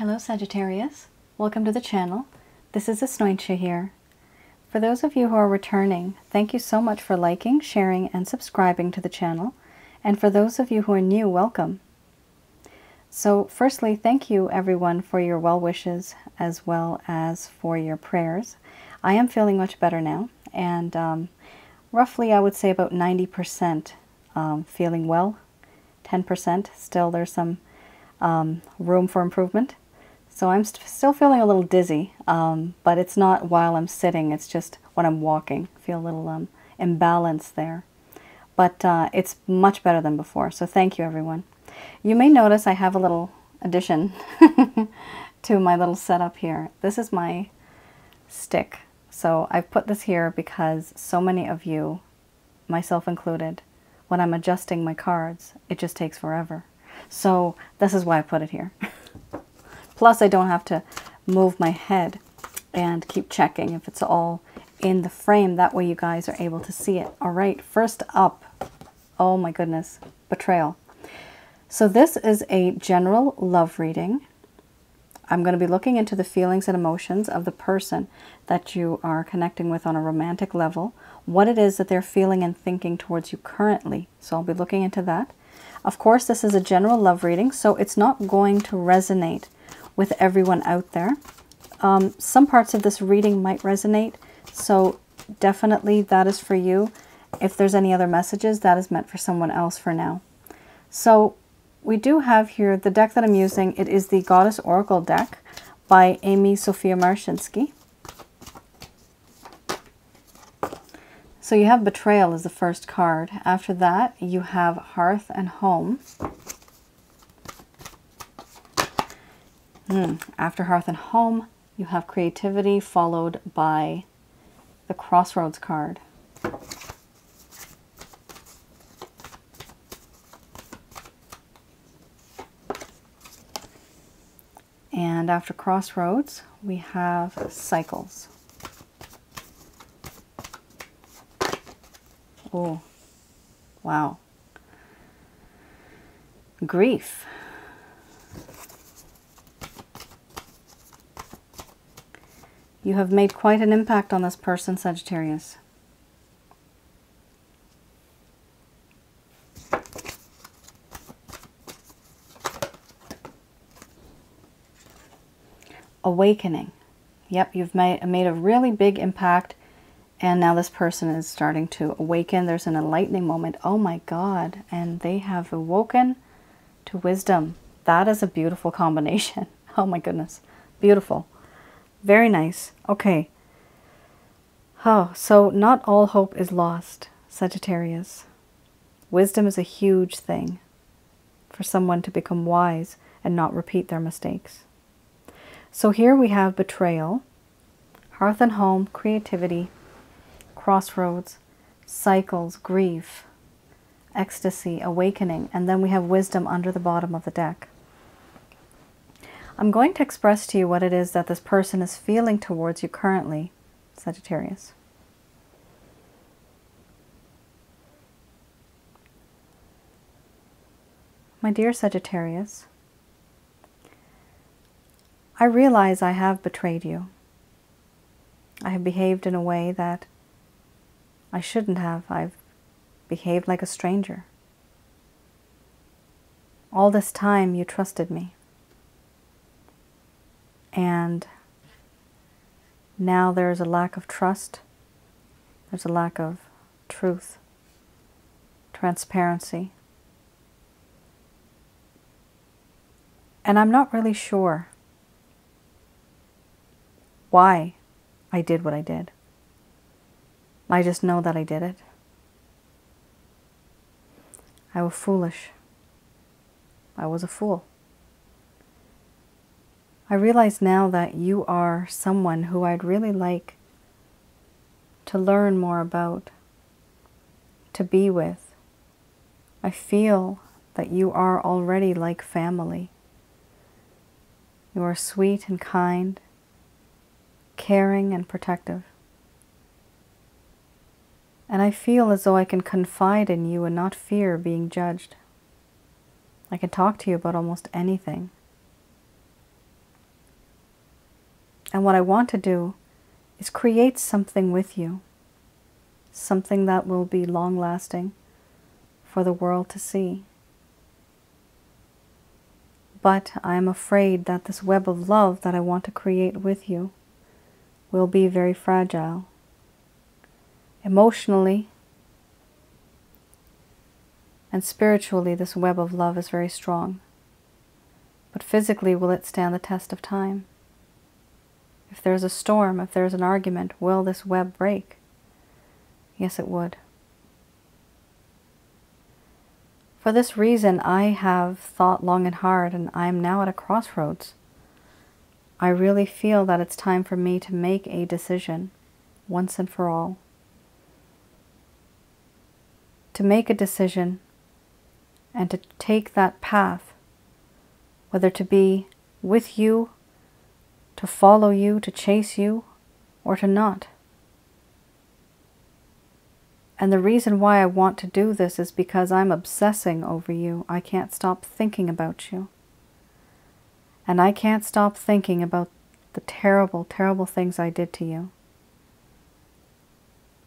Hello Sagittarius, welcome to the channel. This is Asnointia here. For those of you who are returning, thank you so much for liking, sharing, and subscribing to the channel. And for those of you who are new, welcome. So firstly, thank you everyone for your well wishes as well as for your prayers. I am feeling much better now and um, roughly I would say about 90% um, feeling well, 10% still there's some um, room for improvement. So I'm st still feeling a little dizzy, um, but it's not while I'm sitting, it's just when I'm walking. I feel a little um, imbalance there. But uh, it's much better than before, so thank you everyone. You may notice I have a little addition to my little setup here. This is my stick. So I've put this here because so many of you, myself included, when I'm adjusting my cards, it just takes forever. So this is why I put it here. Plus, I don't have to move my head and keep checking if it's all in the frame. That way you guys are able to see it. All right, first up, oh my goodness, betrayal. So this is a general love reading. I'm going to be looking into the feelings and emotions of the person that you are connecting with on a romantic level, what it is that they're feeling and thinking towards you currently. So I'll be looking into that. Of course, this is a general love reading, so it's not going to resonate with everyone out there. Um, some parts of this reading might resonate, so definitely that is for you. If there's any other messages, that is meant for someone else for now. So we do have here the deck that I'm using. It is the Goddess Oracle deck by Amy Sophia Marashinsky. So you have Betrayal as the first card. After that, you have Hearth and Home. Hmm. After Hearth and Home, you have Creativity followed by the Crossroads card. And after Crossroads, we have Cycles. Oh, wow. Grief. You have made quite an impact on this person, Sagittarius. Awakening. Yep, you've made, made a really big impact and now this person is starting to awaken. There's an enlightening moment. Oh my God. And they have awoken to wisdom. That is a beautiful combination. Oh my goodness. Beautiful. Very nice. Okay. Oh, so not all hope is lost, Sagittarius. Wisdom is a huge thing for someone to become wise and not repeat their mistakes. So here we have betrayal, hearth and home, creativity, crossroads, cycles, grief, ecstasy, awakening, and then we have wisdom under the bottom of the deck. I'm going to express to you what it is that this person is feeling towards you currently, Sagittarius. My dear Sagittarius, I realize I have betrayed you. I have behaved in a way that I shouldn't have. I've behaved like a stranger. All this time you trusted me. And now there's a lack of trust, there's a lack of truth, transparency. And I'm not really sure why I did what I did. I just know that I did it. I was foolish. I was a fool. I realize now that you are someone who I'd really like to learn more about, to be with. I feel that you are already like family. You are sweet and kind, caring and protective. And I feel as though I can confide in you and not fear being judged. I can talk to you about almost anything. And what I want to do is create something with you, something that will be long lasting for the world to see. But I am afraid that this web of love that I want to create with you will be very fragile. Emotionally and spiritually, this web of love is very strong. But physically, will it stand the test of time? If there's a storm, if there's an argument, will this web break? Yes, it would. For this reason, I have thought long and hard, and I am now at a crossroads. I really feel that it's time for me to make a decision once and for all. To make a decision and to take that path, whether to be with you, to follow you, to chase you, or to not. And the reason why I want to do this is because I'm obsessing over you. I can't stop thinking about you. And I can't stop thinking about the terrible, terrible things I did to you.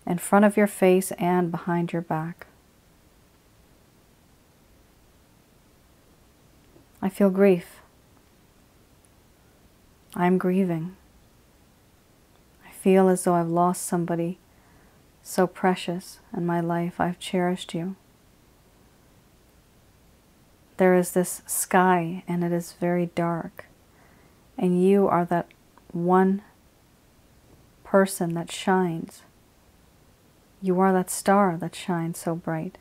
In front of your face and behind your back. I feel grief. I'm grieving. I feel as though I've lost somebody so precious in my life. I've cherished you. There is this sky and it is very dark. And you are that one person that shines. You are that star that shines so bright.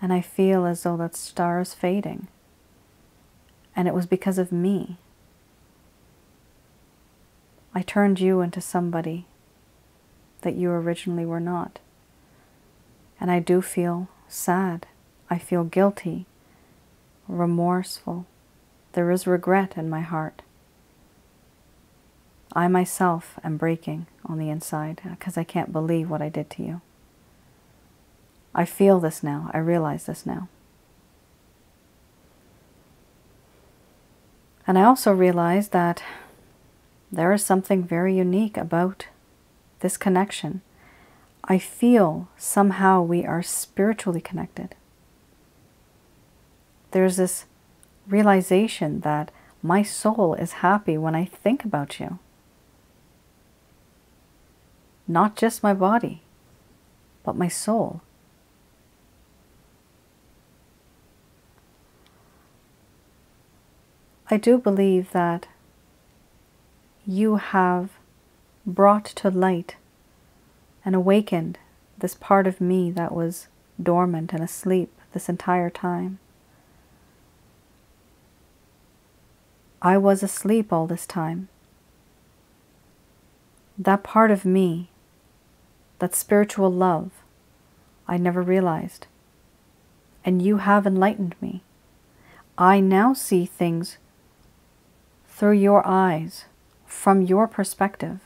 And I feel as though that star is fading. And it was because of me. I turned you into somebody that you originally were not. And I do feel sad. I feel guilty, remorseful. There is regret in my heart. I myself am breaking on the inside because I can't believe what I did to you. I feel this now. I realize this now. And I also realize that there is something very unique about this connection, I feel somehow we are spiritually connected. There's this realization that my soul is happy when I think about you. Not just my body, but my soul. I do believe that you have brought to light and awakened this part of me that was dormant and asleep this entire time. I was asleep all this time. That part of me, that spiritual love, I never realized. And you have enlightened me. I now see things through your eyes, from your perspective.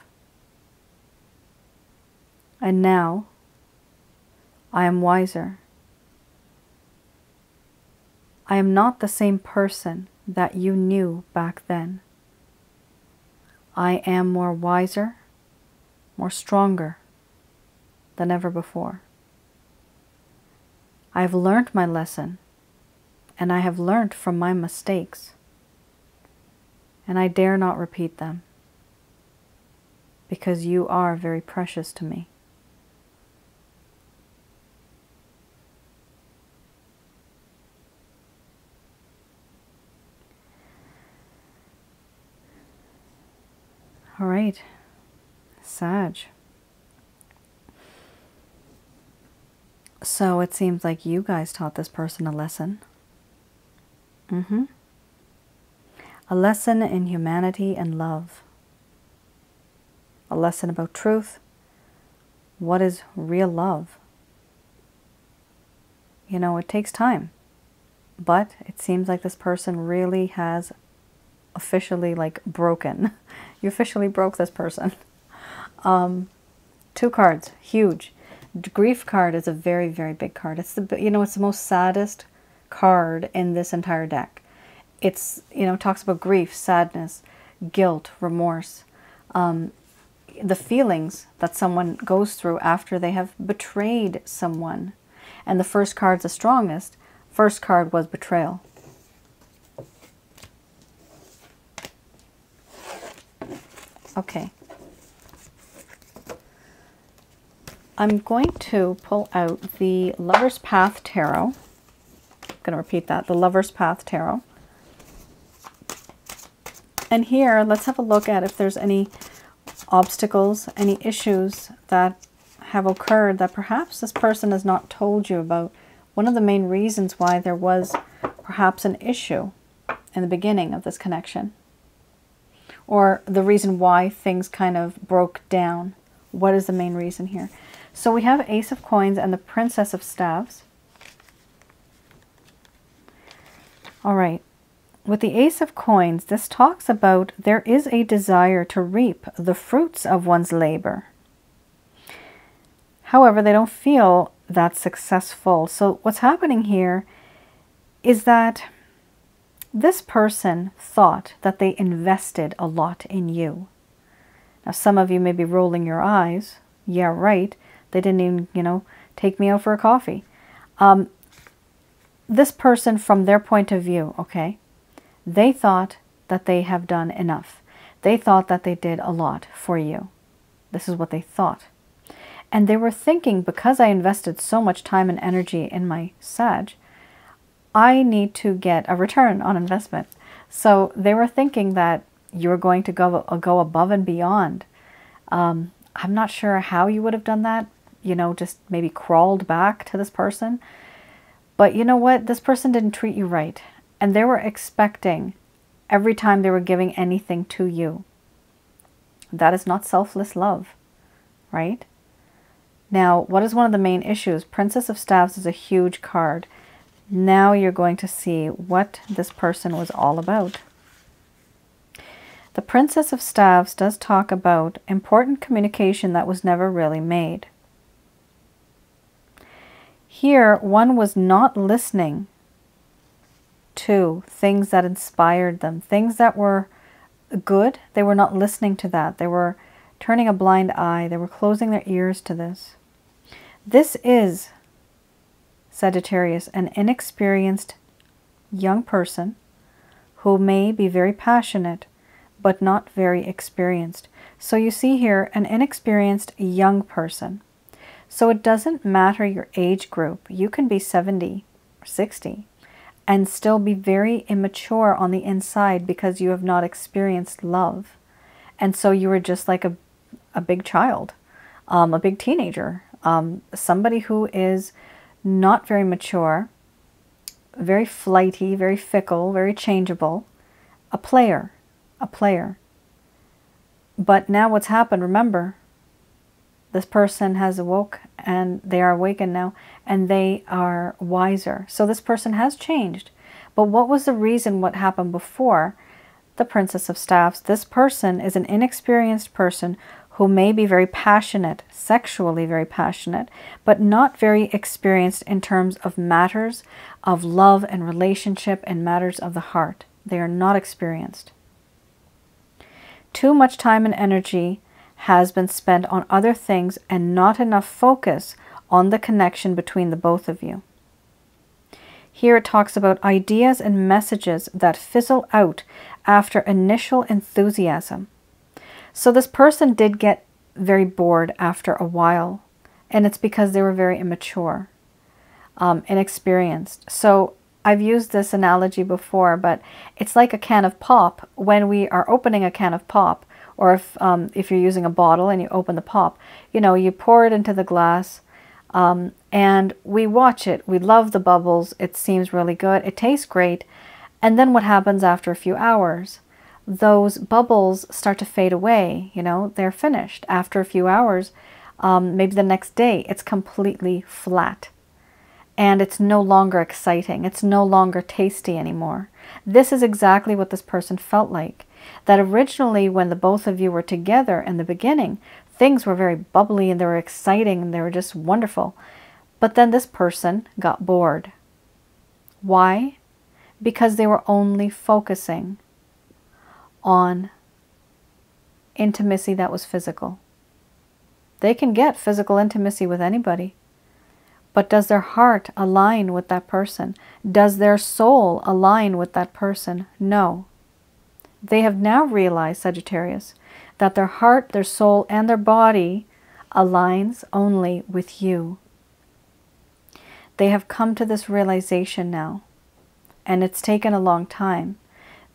And now I am wiser. I am not the same person that you knew back then. I am more wiser, more stronger than ever before. I have learned my lesson, and I have learned from my mistakes, and I dare not repeat them, because you are very precious to me. All right, Sag. So it seems like you guys taught this person a lesson. Mm-hmm. A lesson in humanity and love. A lesson about truth. What is real love? You know, it takes time. But it seems like this person really has officially like broken. you officially broke this person. Um, two cards, huge. Grief card is a very, very big card. It's the, you know, it's the most saddest card in this entire deck. It's, you know, talks about grief, sadness, guilt, remorse, um, the feelings that someone goes through after they have betrayed someone. And the first card's the strongest. First card was betrayal. Okay. I'm going to pull out the Lover's Path Tarot. I'm going to repeat that, the Lover's Path Tarot. And here, let's have a look at if there's any obstacles, any issues that have occurred that perhaps this person has not told you about. One of the main reasons why there was perhaps an issue in the beginning of this connection. Or the reason why things kind of broke down. What is the main reason here? So we have Ace of Coins and the Princess of Staves. All right. With the Ace of Coins, this talks about there is a desire to reap the fruits of one's labor. However, they don't feel that successful. So what's happening here is that this person thought that they invested a lot in you. Now, some of you may be rolling your eyes. Yeah, right. They didn't even, you know, take me out for a coffee. Um, this person, from their point of view, okay, they thought that they have done enough. They thought that they did a lot for you. This is what they thought. And they were thinking, because I invested so much time and energy in my Sag, I need to get a return on investment. So they were thinking that you're going to go, go above and beyond. Um, I'm not sure how you would have done that, you know, just maybe crawled back to this person. But you know what? This person didn't treat you right. And they were expecting every time they were giving anything to you. That is not selfless love, right? Now, what is one of the main issues? Princess of Staves is a huge card. Now you're going to see what this person was all about. The Princess of Staves does talk about important communication that was never really made. Here, one was not listening to things that inspired them, things that were good. They were not listening to that. They were turning a blind eye. They were closing their ears to this. This is Sagittarius, an inexperienced young person who may be very passionate but not very experienced. So you see here an inexperienced young person. So it doesn't matter your age group. You can be 70 or 60 and still be very immature on the inside because you have not experienced love. And so you are just like a, a big child, um, a big teenager, um, somebody who is not very mature, very flighty, very fickle, very changeable, a player, a player. But now what's happened, remember, this person has awoke and they are awakened now and they are wiser. So this person has changed. But what was the reason what happened before? The Princess of Staffs? This person is an inexperienced person who may be very passionate, sexually very passionate, but not very experienced in terms of matters of love and relationship and matters of the heart. They are not experienced. Too much time and energy has been spent on other things and not enough focus on the connection between the both of you. Here it talks about ideas and messages that fizzle out after initial enthusiasm. So this person did get very bored after a while, and it's because they were very immature, um, inexperienced. So I've used this analogy before, but it's like a can of pop. When we are opening a can of pop, or if, um, if you're using a bottle and you open the pop, you know, you pour it into the glass um, and we watch it. We love the bubbles. It seems really good. It tastes great. And then what happens after a few hours? Those bubbles start to fade away. You know, they're finished. After a few hours, um, maybe the next day, it's completely flat. And it's no longer exciting. It's no longer tasty anymore. This is exactly what this person felt like that originally when the both of you were together in the beginning, things were very bubbly and they were exciting and they were just wonderful. But then this person got bored. Why? Because they were only focusing on intimacy that was physical. They can get physical intimacy with anybody. But does their heart align with that person? Does their soul align with that person? No. They have now realized, Sagittarius, that their heart, their soul, and their body aligns only with you. They have come to this realization now, and it's taken a long time.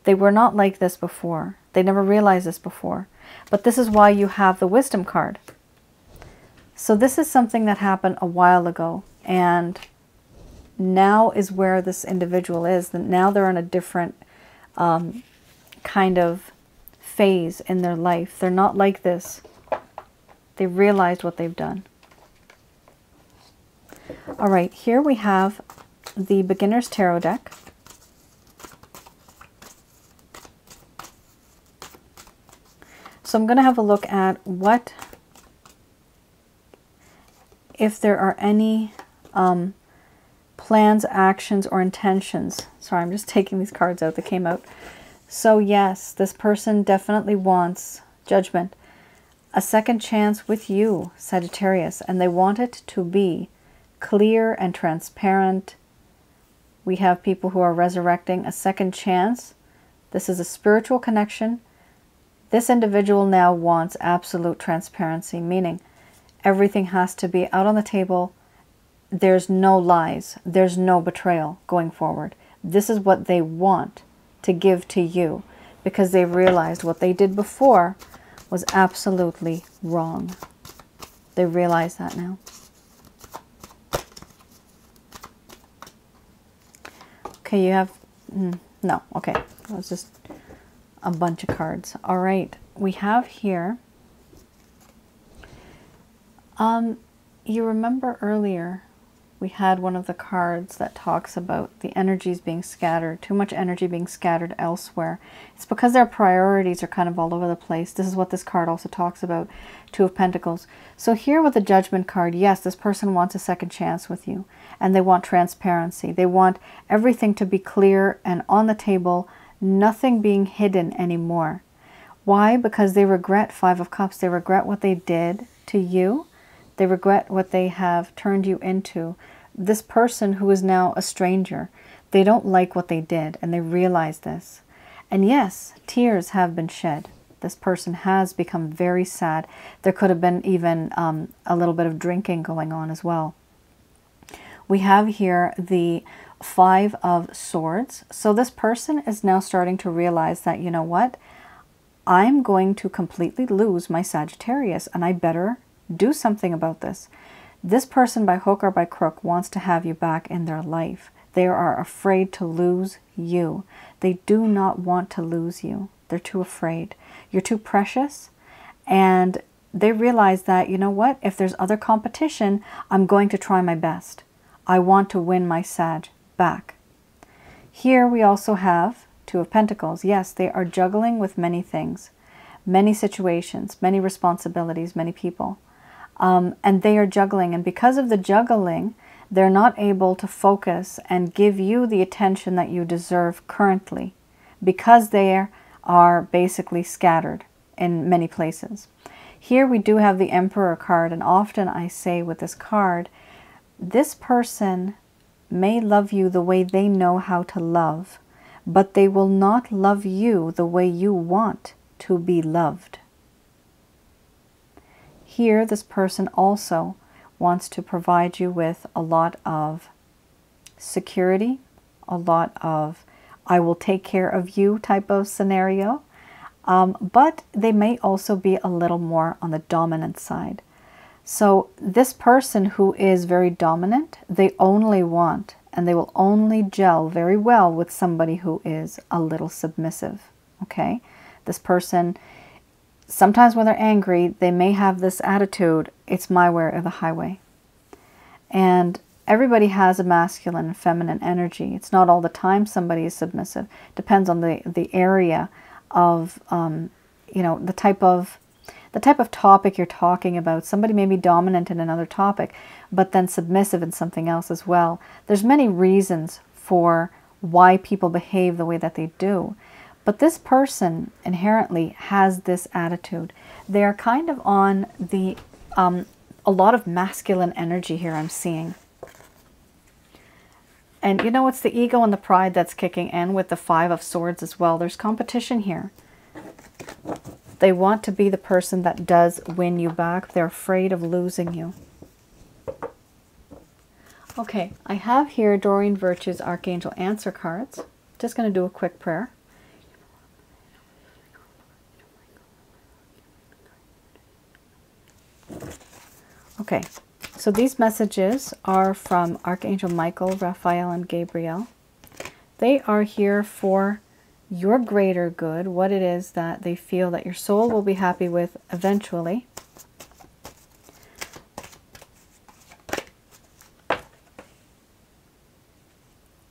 They were not like this before. They never realized this before. But this is why you have the wisdom card. So this is something that happened a while ago, and now is where this individual is. Now they're in a different um, kind of phase in their life. They're not like this. They realized what they've done. All right, here we have the Beginner's Tarot deck. So I'm going to have a look at what, if there are any um, plans, actions, or intentions. Sorry, I'm just taking these cards out that came out. So yes, this person definitely wants judgment, a second chance with you, Sagittarius, and they want it to be clear and transparent. We have people who are resurrecting a second chance. This is a spiritual connection. This individual now wants absolute transparency, meaning everything has to be out on the table. There's no lies. There's no betrayal going forward. This is what they want to give to you because they realized what they did before was absolutely wrong. They realize that now. Okay, you have, mm, no, okay. It was just a bunch of cards. All right, we have here, um, you remember earlier we had one of the cards that talks about the energies being scattered, too much energy being scattered elsewhere. It's because their priorities are kind of all over the place. This is what this card also talks about, Two of Pentacles. So here with the Judgment card, yes, this person wants a second chance with you, and they want transparency. They want everything to be clear and on the table, nothing being hidden anymore. Why? Because they regret Five of Cups. They regret what they did to you. They regret what they have turned you into this person who is now a stranger, they don't like what they did and they realize this. And yes, tears have been shed. This person has become very sad. There could have been even um, a little bit of drinking going on as well. We have here the Five of Swords. So this person is now starting to realize that, you know what? I'm going to completely lose my Sagittarius and I better do something about this. This person, by hook or by crook, wants to have you back in their life. They are afraid to lose you. They do not want to lose you. They're too afraid. You're too precious. And they realize that, you know what, if there's other competition, I'm going to try my best. I want to win my Sag back. Here we also have Two of Pentacles. Yes, they are juggling with many things, many situations, many responsibilities, many people. Um, and they are juggling. And because of the juggling, they're not able to focus and give you the attention that you deserve currently because they are basically scattered in many places. Here we do have the Emperor card, and often I say with this card, this person may love you the way they know how to love, but they will not love you the way you want to be loved. Here, this person also wants to provide you with a lot of security, a lot of I will take care of you type of scenario. Um, but they may also be a little more on the dominant side. So this person who is very dominant, they only want and they will only gel very well with somebody who is a little submissive. Okay? This person sometimes when they're angry, they may have this attitude, it's my way or the highway. And everybody has a masculine and feminine energy. It's not all the time somebody is submissive. Depends on the, the area of, um, you know, the type of the type of topic you're talking about. Somebody may be dominant in another topic, but then submissive in something else as well. There's many reasons for why people behave the way that they do. But this person inherently has this attitude. They are kind of on the, um, a lot of masculine energy here I'm seeing. And you know, it's the ego and the pride that's kicking in with the Five of Swords as well. There's competition here. They want to be the person that does win you back. They're afraid of losing you. Okay, I have here Doreen Virtue's Archangel Answer cards. Just going to do a quick prayer. Okay, so these messages are from Archangel Michael, Raphael, and Gabriel. They are here for your greater good, what it is that they feel that your soul will be happy with eventually.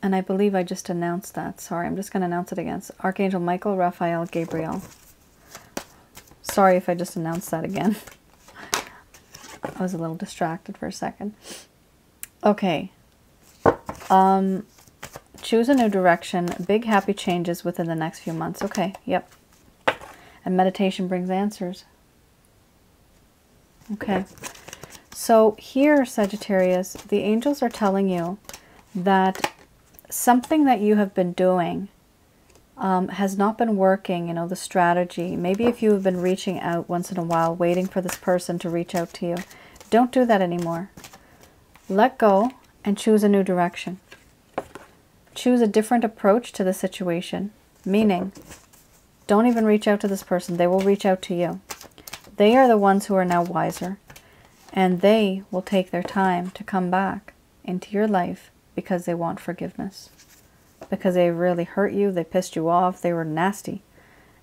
And I believe I just announced that. Sorry, I'm just going to announce it again. Archangel Michael, Raphael, Gabriel. Sorry if I just announced that again. I was a little distracted for a second. Okay. Um, choose a new direction. Big happy changes within the next few months. Okay, yep. And meditation brings answers. Okay. So here, Sagittarius, the angels are telling you that something that you have been doing um, has not been working, you know, the strategy. Maybe if you have been reaching out once in a while, waiting for this person to reach out to you, don't do that anymore. Let go and choose a new direction. Choose a different approach to the situation, meaning don't even reach out to this person. They will reach out to you. They are the ones who are now wiser, and they will take their time to come back into your life because they want forgiveness. Because they really hurt you, they pissed you off, they were nasty,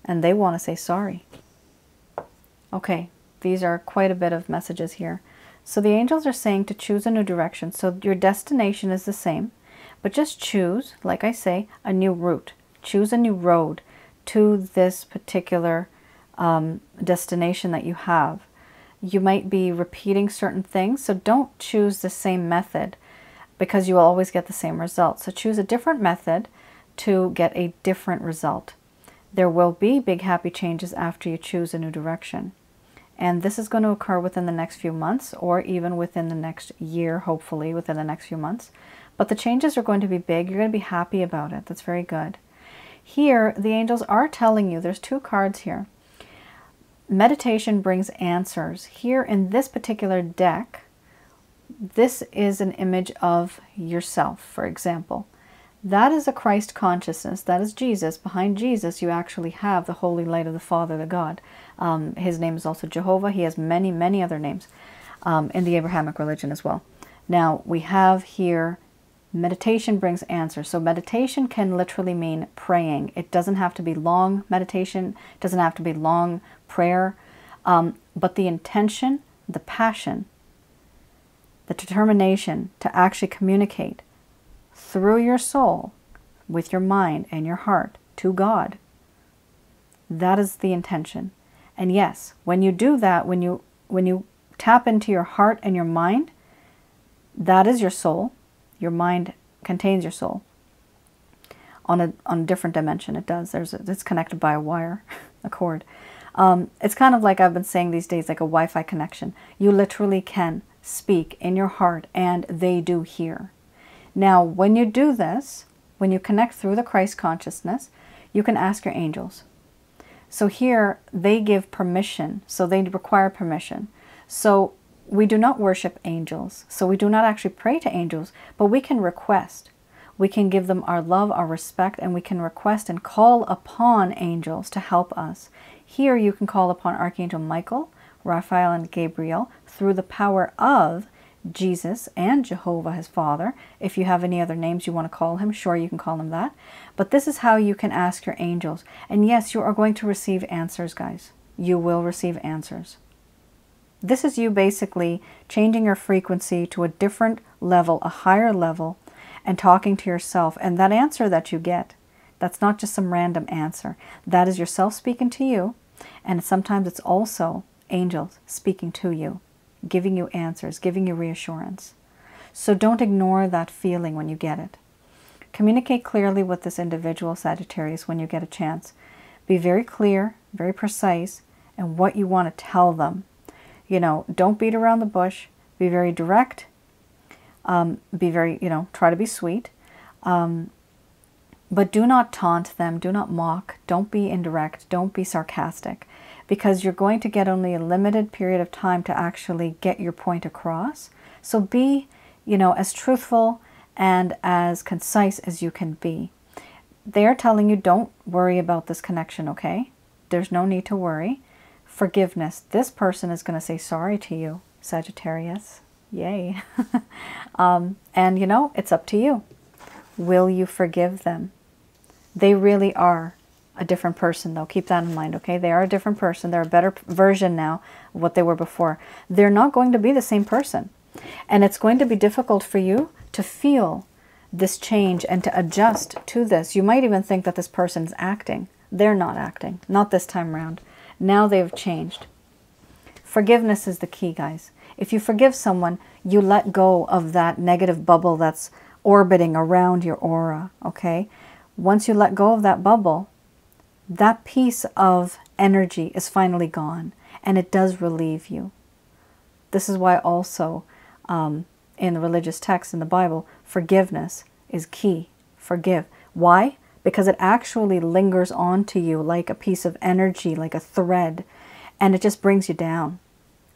and they want to say sorry. Okay, these are quite a bit of messages here. So the angels are saying to choose a new direction. So your destination is the same, but just choose, like I say, a new route. Choose a new road to this particular um, destination that you have. You might be repeating certain things, so don't choose the same method because you will always get the same result. So choose a different method to get a different result. There will be big happy changes after you choose a new direction. And this is going to occur within the next few months or even within the next year, hopefully within the next few months. But the changes are going to be big. You're going to be happy about it. That's very good. Here, the angels are telling you, there's two cards here. Meditation brings answers. Here in this particular deck, this is an image of yourself, for example. That is a Christ consciousness. That is Jesus. Behind Jesus, you actually have the holy light of the Father, the God. Um, his name is also Jehovah. He has many, many other names um, in the Abrahamic religion as well. Now, we have here meditation brings answers. So meditation can literally mean praying. It doesn't have to be long meditation. It doesn't have to be long prayer. Um, but the intention, the passion, the determination to actually communicate through your soul with your mind and your heart to God. That is the intention. And yes, when you do that, when you when you tap into your heart and your mind, that is your soul. Your mind contains your soul. On a on a different dimension, it does. There's a, it's connected by a wire, a cord. Um, it's kind of like I've been saying these days, like a Wi-Fi connection. You literally can speak in your heart and they do hear. Now, when you do this, when you connect through the Christ consciousness, you can ask your angels. So here, they give permission, so they require permission. So we do not worship angels, so we do not actually pray to angels, but we can request. We can give them our love, our respect, and we can request and call upon angels to help us. Here you can call upon Archangel Michael, Raphael and Gabriel through the power of Jesus and Jehovah his Father. If you have any other names you want to call him, sure, you can call him that. But this is how you can ask your angels. And yes, you are going to receive answers, guys. You will receive answers. This is you basically changing your frequency to a different level, a higher level, and talking to yourself. And that answer that you get, that's not just some random answer. That is yourself speaking to you. And sometimes it's also angels speaking to you, giving you answers, giving you reassurance. So don't ignore that feeling when you get it. Communicate clearly with this individual, Sagittarius, when you get a chance. Be very clear, very precise, and what you want to tell them. You know, don't beat around the bush. Be very direct. Um, be very, you know, try to be sweet. Um, but do not taunt them. Do not mock. Don't be indirect. Don't be sarcastic because you're going to get only a limited period of time to actually get your point across. So be, you know, as truthful and as concise as you can be. They're telling you don't worry about this connection, okay? There's no need to worry. Forgiveness. This person is going to say sorry to you, Sagittarius. Yay. um, and you know, it's up to you. Will you forgive them? They really are a different person, though. Keep that in mind, okay? They are a different person. They're a better version now of what they were before. They're not going to be the same person. And it's going to be difficult for you to feel this change and to adjust to this. You might even think that this person's acting. They're not acting, not this time around. Now they've changed. Forgiveness is the key, guys. If you forgive someone, you let go of that negative bubble that's orbiting around your aura, okay? Once you let go of that bubble, that piece of energy is finally gone and it does relieve you. This is why also um, in the religious text in the Bible, forgiveness is key. Forgive. Why? Because it actually lingers on to you like a piece of energy, like a thread, and it just brings you down.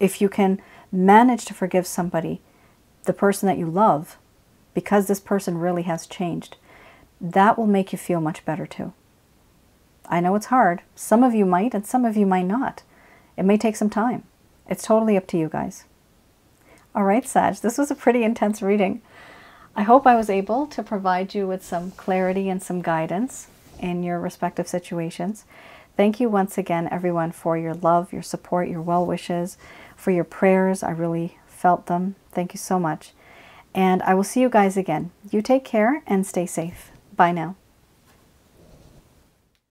If you can manage to forgive somebody, the person that you love, because this person really has changed, that will make you feel much better too. I know it's hard. Some of you might, and some of you might not. It may take some time. It's totally up to you guys. All right, Sag, this was a pretty intense reading. I hope I was able to provide you with some clarity and some guidance in your respective situations. Thank you once again, everyone, for your love, your support, your well wishes, for your prayers. I really felt them. Thank you so much. And I will see you guys again. You take care and stay safe. Bye now.